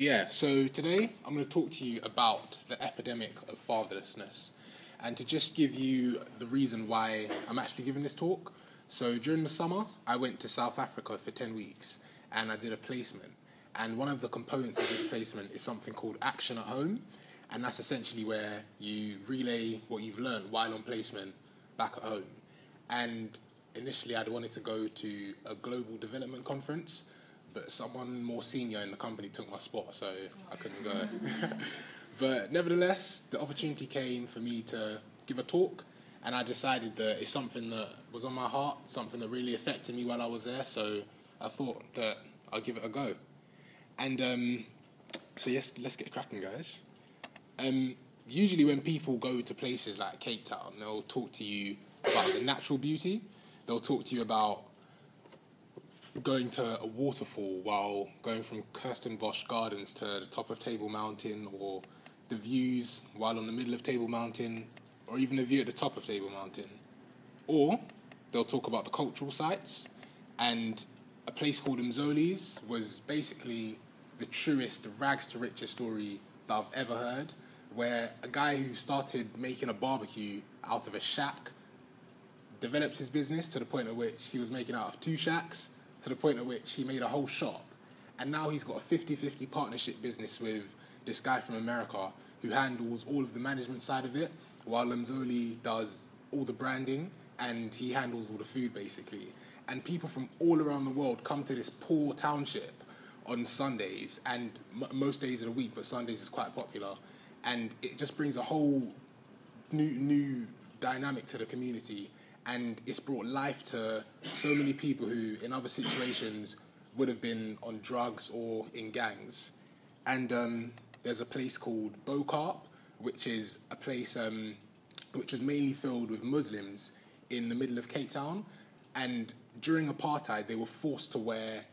Yeah, so today I'm going to talk to you about the epidemic of fatherlessness and to just give you the reason why I'm actually giving this talk. So during the summer, I went to South Africa for 10 weeks and I did a placement. And one of the components of this placement is something called Action at Home. And that's essentially where you relay what you've learned while on placement back at home. And initially, I'd wanted to go to a global development conference, but someone more senior in the company took my spot, so I couldn't go. but nevertheless, the opportunity came for me to give a talk, and I decided that it's something that was on my heart, something that really affected me while I was there, so I thought that I'd give it a go. And um, so, yes, let's get cracking, guys. Um, usually, when people go to places like Cape Town, they'll talk to you about the natural beauty. They'll talk to you about going to a waterfall while going from Kirstenbosch Gardens to the top of Table Mountain, or the views while on the middle of Table Mountain, or even the view at the top of Table Mountain. Or they'll talk about the cultural sites, and a place called Mzoli's was basically the truest rags to riches story that I've ever heard, where a guy who started making a barbecue out of a shack developed his business to the point at which he was making out of two shacks, to the point at which he made a whole shop. And now he's got a 50 50 partnership business with this guy from America who handles all of the management side of it, while Mzoli does all the branding and he handles all the food basically. And people from all around the world come to this poor township on Sundays and m- most days of the week, but Sundays is quite popular. And it just brings a whole new new dynamic to the community and it's brought life to so many people who in other situations would have been on drugs or in gangs. And um, there's a place called Bo-Kaap which is a place um, which was mainly filled with Muslims in the middle of Cape Town. And during apartheid they were forced to wear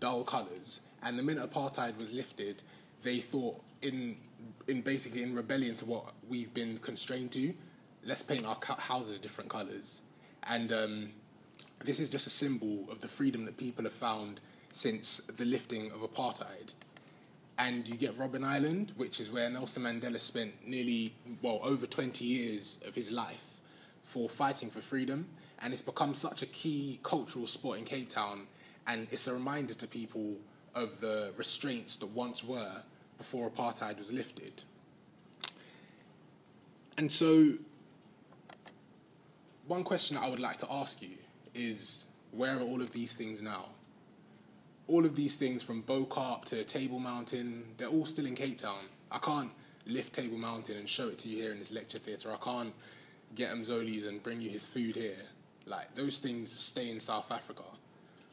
dull colours and the minute apartheid was lifted they thought in in basically in rebellion to what we've been constrained to let's paint our houses different colours. And um, this is just a symbol of the freedom that people have found since the lifting of apartheid. And you get Robben Island, which is where Nelson Mandela spent nearly, well, over 20 years of his life for fighting for freedom. And it's become such a key cultural spot in Cape Town. And it's a reminder to people of the restraints that once were before apartheid was lifted. And so one question I would like to ask you is where are all of these things now? All of these things from Bo-Kaap to Table Mountain, they're all still in Cape Town. I can't lift Table Mountain and show it to you here in this lecture theatre. I can't get Mzoli's and bring you his food here. Like, those things stay in South Africa.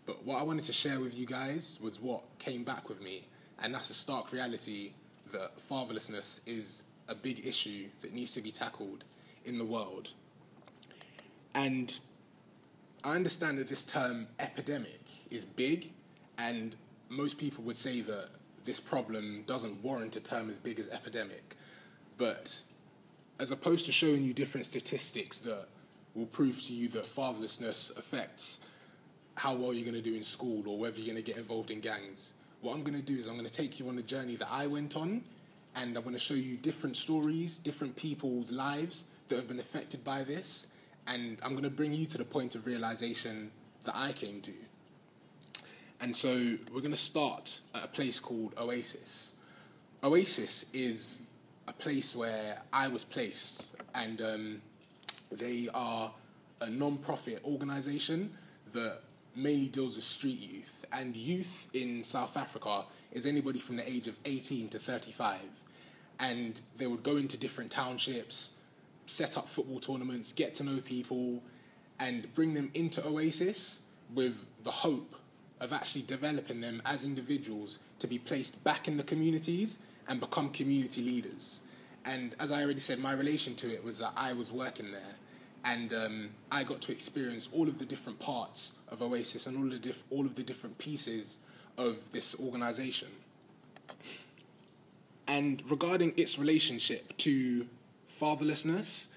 But what I wanted to share with you guys was what came back with me, and that's a stark reality that fatherlessness is a big issue that needs to be tackled in the world. And I understand that this term epidemic is big, and most people would say that this problem doesn't warrant a term as big as epidemic. But as opposed to showing you different statistics that will prove to you that fatherlessness affects how well you're going to do in school or whether you're going to get involved in gangs, what I'm going to do is I'm going to take you on a journey that I went on and I'm going to show you different stories, different people's lives that have been affected by this, and I'm going to bring you to the point of realization that I came to. And so we're going to start at a place called Oasis. Oasis is a place where I was placed, and um, they are a non profit organization that mainly deals with street youth. And youth in South Africa is anybody from the age of 18 to 35. And they would go into different townships, set up football tournaments, get to know people, and bring them into Oasis with the hope of actually developing them as individuals to be placed back in the communities and become community leaders. And as I already said, my relation to it was that I was working there and um, I got to experience all of the different parts of Oasis and all the, diff- all of the different pieces of this organization. And regarding its relationship to fatherlessness,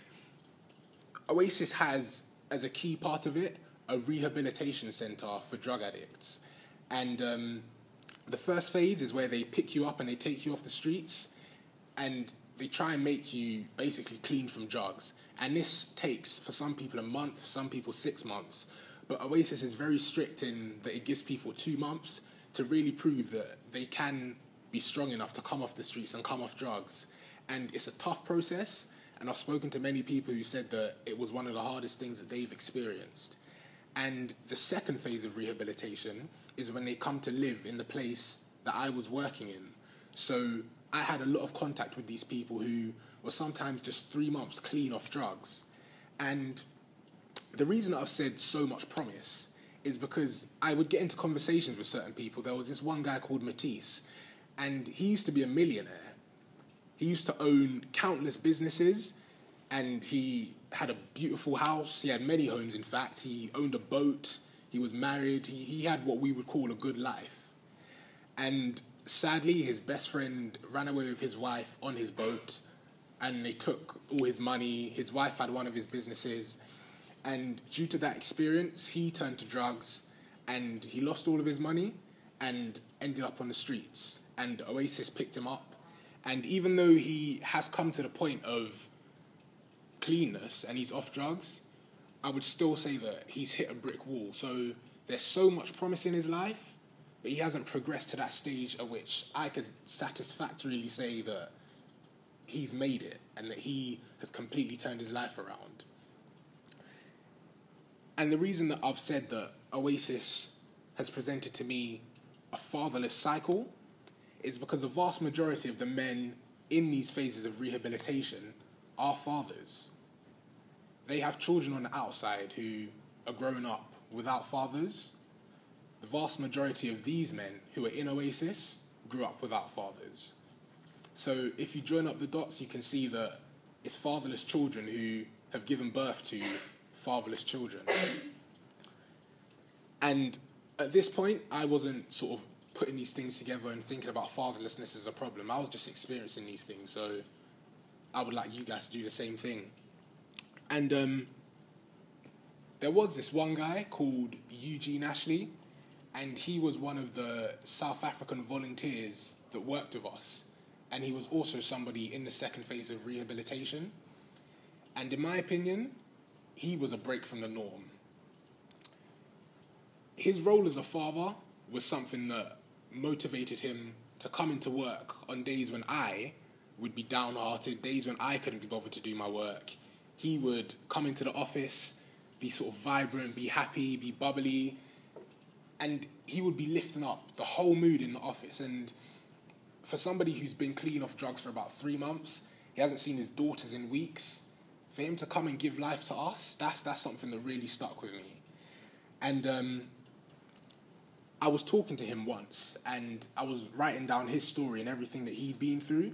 Oasis has, as a key part of it, a rehabilitation center for drug addicts. And um, the first phase is where they pick you up and they take you off the streets, and they try and make you basically clean from drugs. And this takes, for some people, a month, some people six months. But Oasis is very strict in that it gives people two months to really prove that they can be strong enough to come off the streets and come off drugs. And it's a tough process. And I've spoken to many people who said that it was one of the hardest things that they've experienced. And the second phase of rehabilitation is when they come to live in the place that I was working in. So I had a lot of contact with these people who were sometimes just three months clean off drugs. And the reason I've said so much promise is because I would get into conversations with certain people. There was this one guy called Matisse, and he used to be a millionaire. He used to own countless businesses, and he had a beautiful house. He had many homes, in fact. He owned a boat. He was married. He, he had what we would call a good life. And sadly, his best friend ran away with his wife on his boat, and they took all his money. His wife had one of his businesses, and due to that experience, he turned to drugs, and he lost all of his money, and ended up on the streets. And Oasis picked him up, and even though he has come to the point of cleanness and he's off drugs, I would still say that he's hit a brick wall. So there's so much promise in his life but he hasn't progressed to that stage at which I could satisfactorily say that he's made it and that he has completely turned his life around. And the reason that I've said that Oasis has presented to me a fatherless cycle is because the vast majority of the men in these phases of rehabilitation are fathers. They have children on the outside who are growing up without fathers the vast majority of these men who are in Oasis grew up without fathers. So if you join up the dots, you can see that it's fatherless children who have given birth to fatherless children. and at this point, I wasn't sort of putting these things together and thinking about fatherlessness as a problem. I was just experiencing these things, so I would like you guys to do the same thing. And um, there was this one guy called Eugene Ashley and he was one of the South African volunteers that worked with us. And he was also somebody in the second phase of rehabilitation. And in my opinion, he was a break from the norm. His role as a father was something that motivated him to come into work on days when I would be downhearted, days when I couldn't be bothered to do my work. He would come into the office, be sort of vibrant, be happy, be bubbly, and he would be lifting up the whole mood in the office. And for somebody who's been clean off drugs for about three months, he hasn't seen his daughters in weeks. For him to come and give life to us, that's that's something that really stuck with me. And um, I was talking to him once, and I was writing down his story and everything that he'd been through.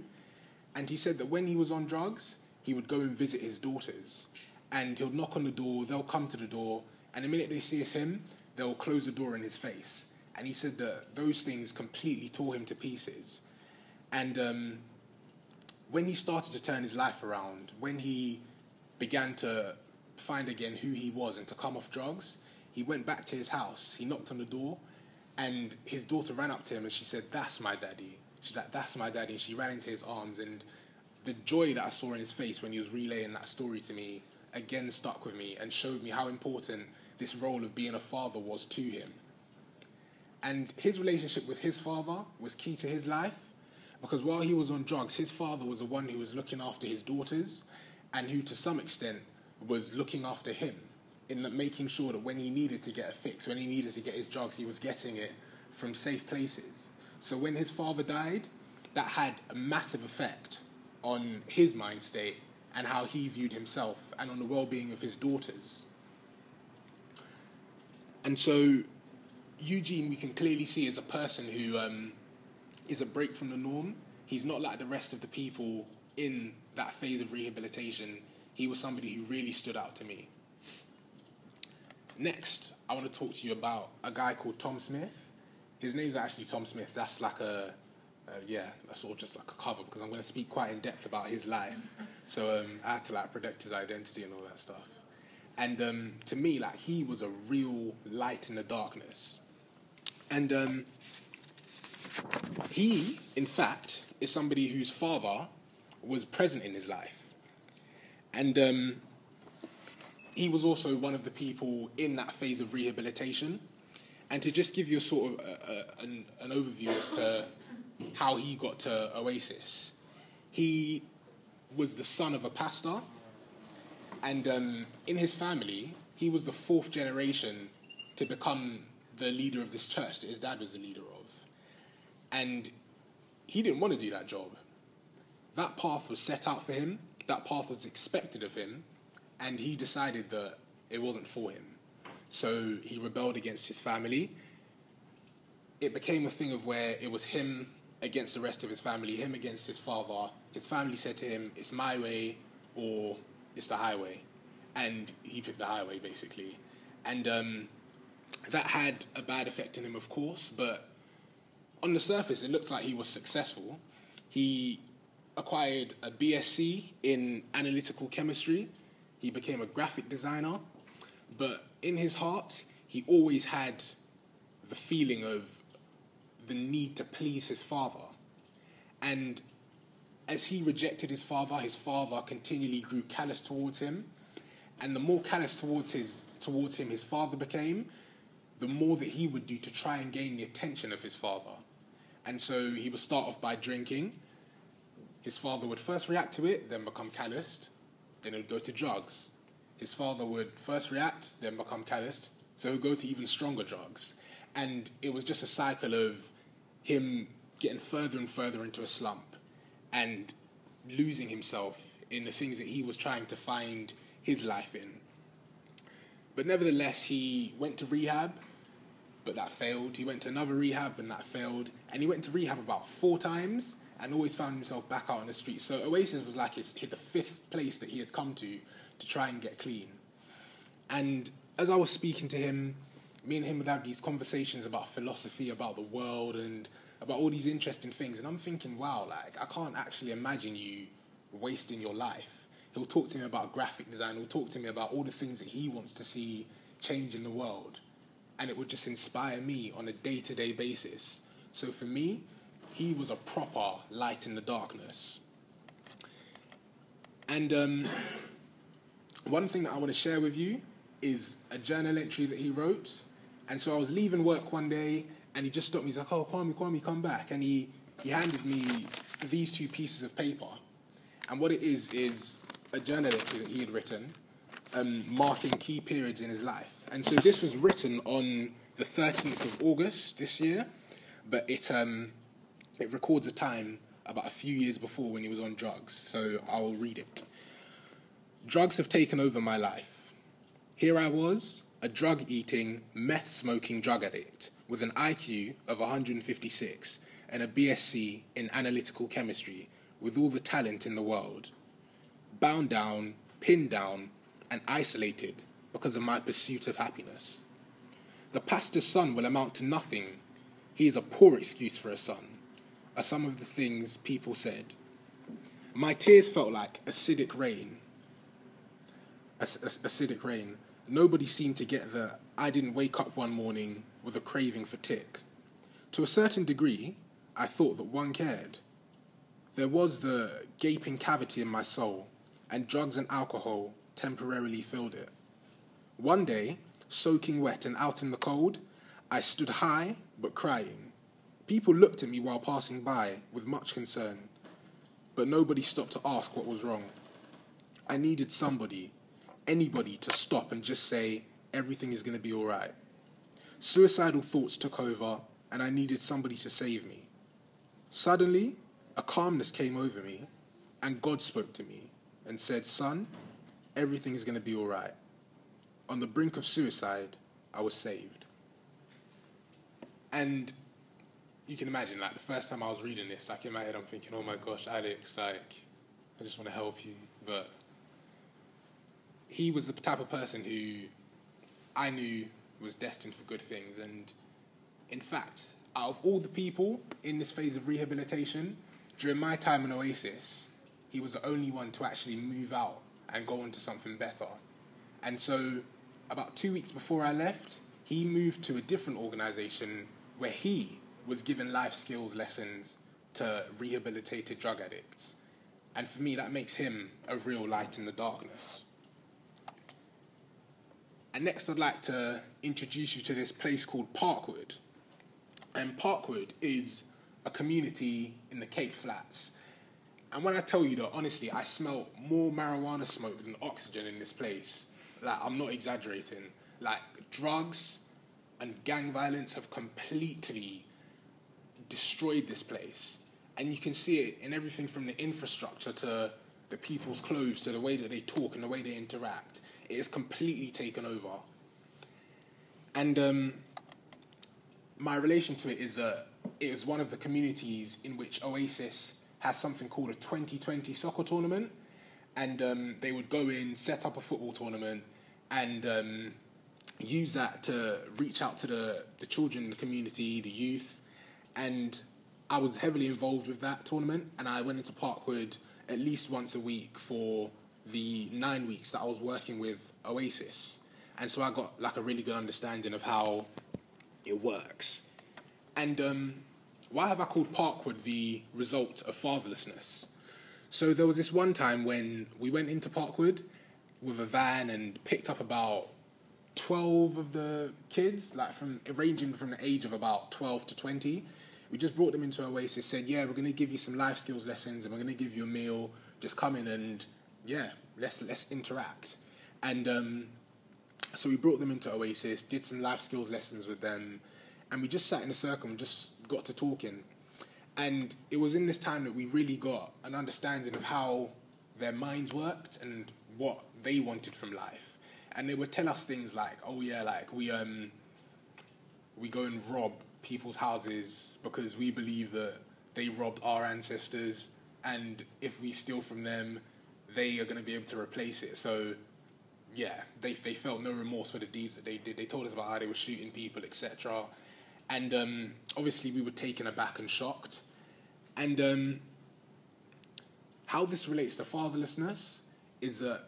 And he said that when he was on drugs, he would go and visit his daughters, and he'll knock on the door. They'll come to the door, and the minute they see him, they'll close the door in his face. And he said that those things completely tore him to pieces. And um, when he started to turn his life around, when he began to find again who he was and to come off drugs, he went back to his house. He knocked on the door, and his daughter ran up to him and she said, That's my daddy. She's like, That's my daddy. And she ran into his arms. And the joy that I saw in his face when he was relaying that story to me again stuck with me and showed me how important this role of being a father was to him. And his relationship with his father was key to his life because while he was on drugs, his father was the one who was looking after his daughters and who, to some extent, was looking after him in making sure that when he needed to get a fix, when he needed to get his drugs, he was getting it from safe places. So when his father died, that had a massive effect on his mind state and how he viewed himself and on the well being of his daughters. And so Eugene, we can clearly see as a person who um, is a break from the norm. He's not like the rest of the people in that phase of rehabilitation. He was somebody who really stood out to me. Next, I want to talk to you about a guy called Tom Smith. His name's actually Tom Smith. That's like a, uh, yeah, that's all just like a cover because I'm going to speak quite in depth about his life. So um, I had to like protect his identity and all that stuff. And um, to me, like he was a real light in the darkness. And um, he, in fact, is somebody whose father was present in his life. And um, he was also one of the people in that phase of rehabilitation. And to just give you a sort of a, a, an, an overview as to how he got to Oasis, he was the son of a pastor, and um, in his family, he was the fourth generation to become the leader of this church that his dad was the leader of. And he didn't want to do that job. That path was set out for him, that path was expected of him, and he decided that it wasn't for him. So he rebelled against his family. It became a thing of where it was him against the rest of his family, him against his father. His family said to him, It's my way or it's the highway. And he picked the highway, basically. And um, that had a bad effect on him, of course, but on the surface, it looks like he was successful. He acquired a BSc in analytical chemistry. He became a graphic designer. But in his heart, he always had the feeling of the need to please his father. And as he rejected his father, his father continually grew callous towards him. And the more callous towards his towards him his father became, the more that he would do to try and gain the attention of his father. And so he would start off by drinking. His father would first react to it, then become calloused, then he would go to drugs. His father would first react, then become calloused, so he'd go to even stronger drugs. And it was just a cycle of him getting further and further into a slump and losing himself in the things that he was trying to find his life in. But nevertheless, he went to rehab, but that failed. He went to another rehab, and that failed. And he went to rehab about four times and always found himself back out on the street. So Oasis was like his, the fifth place that he had come to to try and get clean. And as I was speaking to him, me and him would have these conversations about philosophy, about the world, and about all these interesting things. And I'm thinking, wow, like, I can't actually imagine you wasting your life. He'll talk to me about graphic design, he'll talk to me about all the things that he wants to see change in the world. And it would just inspire me on a day to day basis. So for me, he was a proper light in the darkness. And um, one thing that I want to share with you is a journal entry that he wrote. And so I was leaving work one day, and he just stopped me. He's like, "Oh, Kwame, Kwame, come back!" And he he handed me these two pieces of paper. And what it is is a journal entry that he had written, um, marking key periods in his life. And so this was written on the 13th of August this year, but it um, it records a time about a few years before when he was on drugs. So I'll read it. Drugs have taken over my life. Here I was, a drug eating, meth smoking drug addict with an IQ of 156 and a BSc in analytical chemistry with all the talent in the world. Bound down, pinned down, and isolated because of my pursuit of happiness. The pastor's son will amount to nothing. He is a poor excuse for a son, are some of the things people said. My tears felt like acidic rain acidic rain, nobody seemed to get that I didn't wake up one morning with a craving for tik. To a certain degree, I thought that one cared. There was the gaping cavity in my soul, and drugs and alcohol temporarily filled it. One day, soaking wet and out in the cold, I stood high but crying. People looked at me while passing by with much concern, but nobody stopped to ask what was wrong. I needed somebody anybody to stop and just say, everything is going to be all right. Suicidal thoughts took over, and I needed somebody to save me. Suddenly, a calmness came over me, and God spoke to me and said, Son, everything is going to be all right. On the brink of suicide, I was saved. And you can imagine, like, the first time I was reading this, like, in my head, I'm thinking, oh my gosh, Alex, like, I just want to help you, but he was the type of person who I knew was destined for good things. And in fact, out of all the people in this phase of rehabilitation, during my time in Oasis, he was the only one to actually move out and go into something better. And so, about two weeks before I left, he moved to a different organization where he was giving life skills lessons to rehabilitated drug addicts. And for me, that makes him a real light in the darkness. And next, I'd like to introduce you to this place called Parkwood. And Parkwood is a community in the Cape Flats. And when I tell you that, honestly, I smell more marijuana smoke than oxygen in this place. Like, I'm not exaggerating. Like, drugs and gang violence have completely destroyed this place. And you can see it in everything from the infrastructure to the people's clothes to the way that they talk and the way they interact. It is completely taken over. And um, my relation to it is that it is one of the communities in which Oasis has something called a 2020 soccer tournament. And um, they would go in, set up a football tournament, and um, use that to reach out to the, the children in the community, the youth. And I was heavily involved with that tournament, and I went into Parkwood at least once a week for the nine weeks that I was working with Oasis. And so I got like a really good understanding of how it works. And um, why have I called Parkwood the result of fatherlessness? So there was this one time when we went into Parkwood with a van and picked up about 12 of the kids, like from ranging from the age of about 12 to 20. We just brought them into Oasis, said, Yeah, we're going to give you some life skills lessons and we're going to give you a meal. Just come in and, yeah, let's, let's interact. And um, so we brought them into Oasis, did some life skills lessons with them, and we just sat in a circle and just got to talking. And it was in this time that we really got an understanding of how their minds worked and what they wanted from life. And they would tell us things like, "Oh yeah, like we um we go and rob people's houses because we believe that they robbed our ancestors, and if we steal from them, they are going to be able to replace it." So yeah, they they felt no remorse for the deeds that they did. They told us about how they were shooting people, etc. And um, obviously, we were taken aback and shocked. And um, how this relates to fatherlessness is that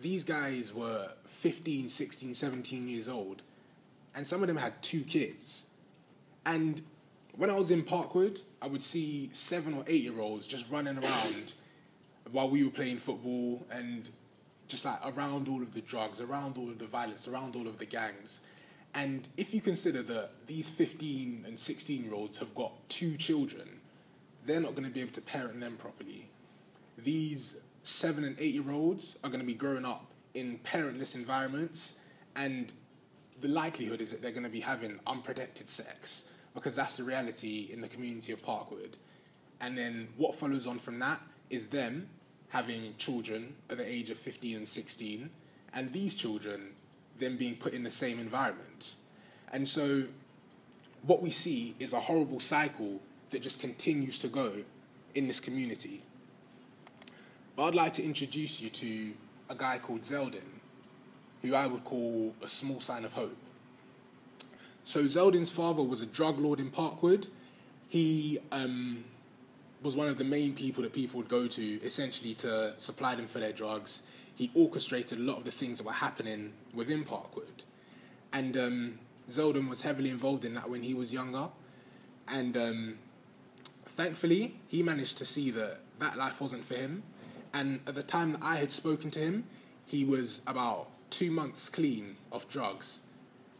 these guys were 15, 16, 17 years old, and some of them had two kids. And when I was in Parkwood, I would see seven or eight year olds just running around while we were playing football and just like around all of the drugs, around all of the violence, around all of the gangs. And if you consider that these 15 and 16 year olds have got two children, they're not going to be able to parent them properly. These seven and eight year olds are going to be growing up in parentless environments, and the likelihood is that they're going to be having unprotected sex because that's the reality in the community of Parkwood. And then what follows on from that is them having children at the age of 15 and 16, and these children then being put in the same environment. And so what we see is a horrible cycle that just continues to go in this community. But I'd like to introduce you to a guy called Zeldin, who I would call a small sign of hope. So Zeldin's father was a drug lord in Parkwood. He um, was one of the main people that people would go to essentially to supply them for their drugs. He orchestrated a lot of the things that were happening within Parkwood. And um, Zeldin was heavily involved in that when he was younger. And um, thankfully, he managed to see that that life wasn't for him. And at the time that I had spoken to him, he was about two months clean of drugs.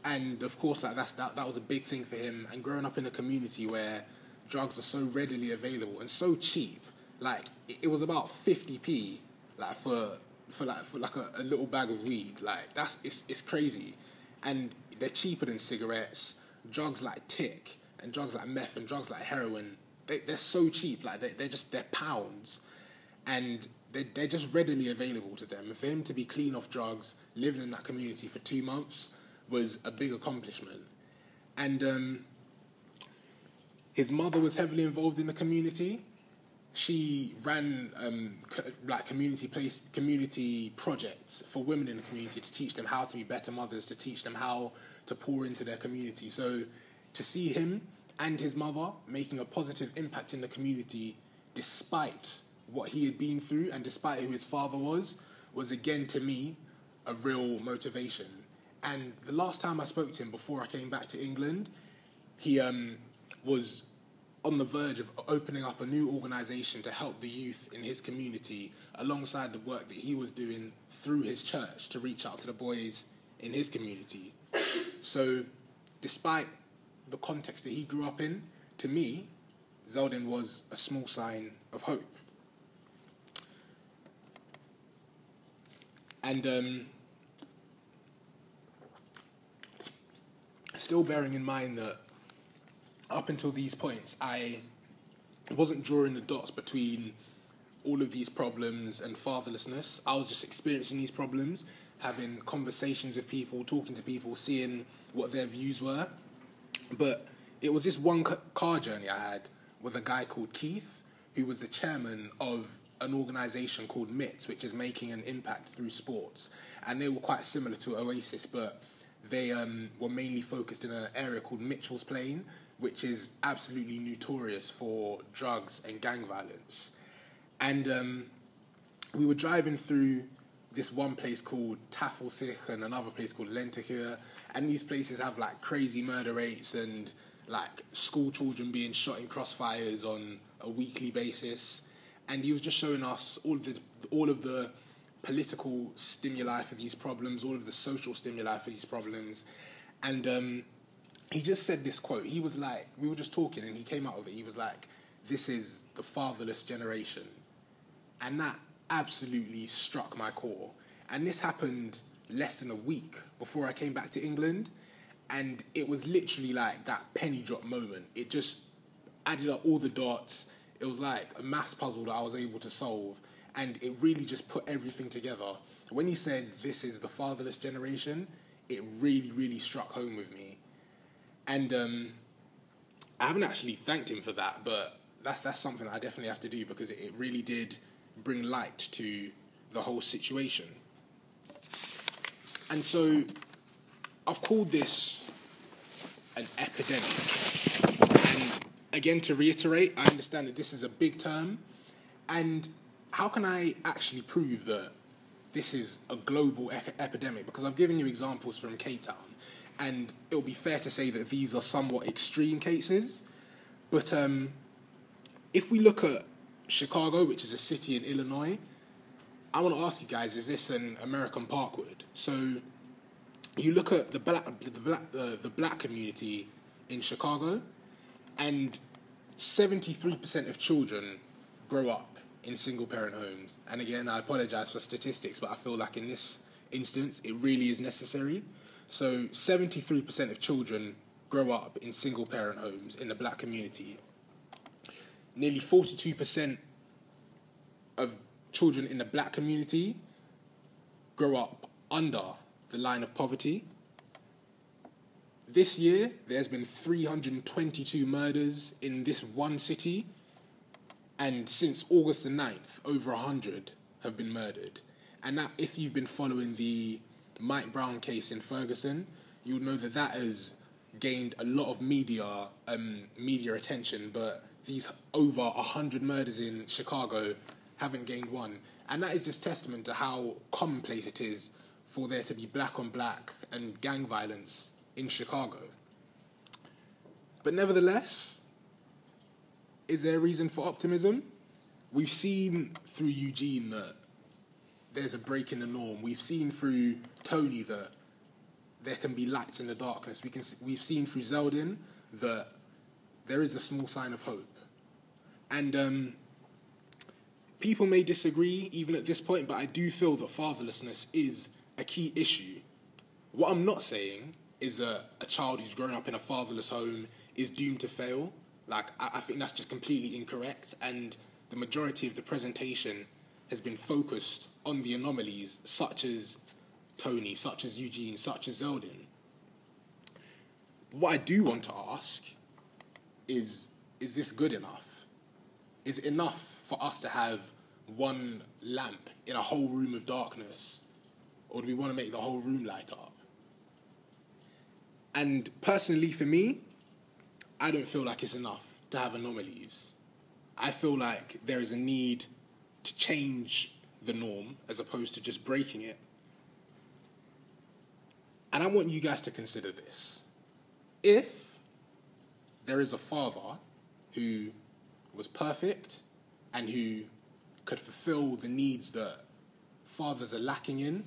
And of course, that, that's, that, that was a big thing for him. And growing up in a community where drugs are so readily available and so cheap, like it, it was about 50p like for for like for like a, a, little bag of weed. Like that's it's it's crazy, and they're cheaper than cigarettes. Drugs like tik and drugs like meth and drugs like heroin, they they're so cheap. Like they they're just they're pounds, and they they're just readily available to them. And for him to be clean off drugs, living in that community for two months was a big accomplishment, and. Um, his mother was heavily involved in the community, she ran um, co- like community place community projects for women in the community to teach them how to be better mothers, to teach them how to pour into their community. So to see him and his mother making a positive impact in the community despite what he had been through and despite who his father was was again to me a real motivation. And the last time I spoke to him before I came back to England, he um, was on the verge of opening up a new organization to help the youth in his community alongside the work that he was doing through his church to reach out to the boys in his community. So, despite the context that he grew up in, to me, Zeldin was a small sign of hope. And um, still bearing in mind that up until these points, I wasn't drawing the dots between all of these problems and fatherlessness. I was just experiencing these problems, having conversations with people, talking to people, seeing what their views were. But it was this one car journey I had with a guy called Keith, who was the chairman of an organization called MITS, which is making an impact through sports. And they were quite similar to Oasis, but they um, were mainly focused in an area called Mitchell's Plain, which is absolutely notorious for drugs and gang violence. And um, we were driving through this one place called Tafelsig and another place called Lentegeur, and these places have like crazy murder rates and like school children being shot in crossfires on a weekly basis. And he was just showing us all the all of the political stimuli for these problems, all of the social stimuli for these problems, and um, he just said this quote. He was like, we were just talking, and he came out of it. He was like, "This is the fatherless generation," and that absolutely struck my core. And this happened less than a week before I came back to England, and it was literally like that penny drop moment. It just added up all the dots. It was like a mass puzzle that I was able to solve, and it really just put everything together. When he said, "This is the fatherless generation," it really, really struck home with me and um, I haven't actually thanked him for that, but that's that's something I definitely have to do because it, it really did bring light to the whole situation. And so I've called this an epidemic. And again, to reiterate, I understand that this is a big term. And how can I actually prove that this is a global e- epidemic? Because I've given you examples from Cape Town and it'll be fair to say that these are somewhat extreme cases. But um, if we look at Chicago, which is a city in Illinois, I want to ask you guys: Is this an American Parkwood? So you look at the black, the black, uh, the black community in Chicago, and seventy-three percent of children grow up in single-parent homes. And again, I apologize for statistics, but I feel like in this instance, it really is necessary. So 73% of children grow up in single parent homes in the black community. Nearly 42% of children in the black community grow up under the line of poverty. This year, there's been 322 murders in this one city, and since August the 9th, over 100 have been murdered. And that, if you've been following the Mike Brown case in Ferguson, you'll know that that has gained a lot of media um, media attention, but these over hundred murders in Chicago haven't gained one, and that is just testament to how commonplace it is for there to be black on black and gang violence in Chicago. But nevertheless, is there a reason for optimism? We've seen through Eugene that there's a break in the norm. We've seen through Tony that there can be lights in the darkness. We can we've seen through Zeldin that there is a small sign of hope, and um, people may disagree even at this point, but I do feel that fatherlessness is a key issue. What I'm not saying is that a child who's grown up in a fatherless home is doomed to fail. Like I, I think that's just completely incorrect, and the majority of the presentation has been focused on the anomalies such as Tony, such as Eugene, such as Zeldin. What I do want to ask is is this good enough? Is it enough for us to have one lamp in a whole room of darkness? Or do we want to make the whole room light up? And personally, for me, I don't feel like it's enough to have anomalies. I feel like there is a need to change the norm as opposed to just breaking it. And I want you guys to consider this. If there is a father who was perfect and who could fulfill the needs that fathers are lacking in,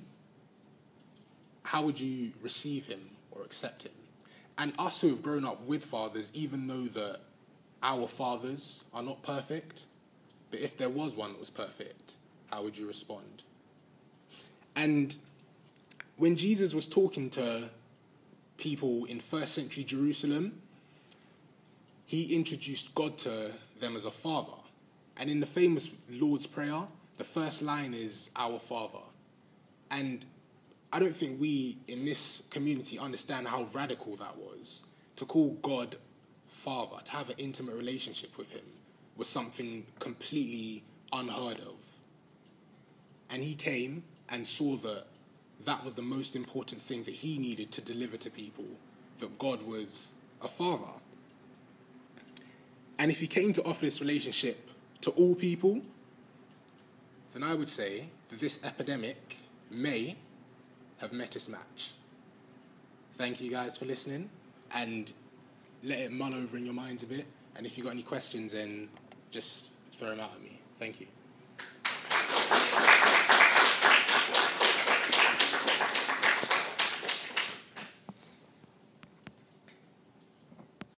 how would you receive him or accept him? And us who have grown up with fathers, even though that our fathers are not perfect, but if there was one that was perfect, how would you respond? And when Jesus was talking to people in first century Jerusalem, he introduced God to them as a father. And in the famous Lord's Prayer, the first line is Our Father. And I don't think we in this community understand how radical that was. To call God Father, to have an intimate relationship with Him, was something completely unheard of. And He came and saw that that was the most important thing that He needed to deliver to people that God was a Father. And if He came to offer this relationship to all people, then I would say that this epidemic may have met its match. Thank you guys for listening and let it mull over in your minds a bit. And if you've got any questions, then just throw them out at me. Thank you.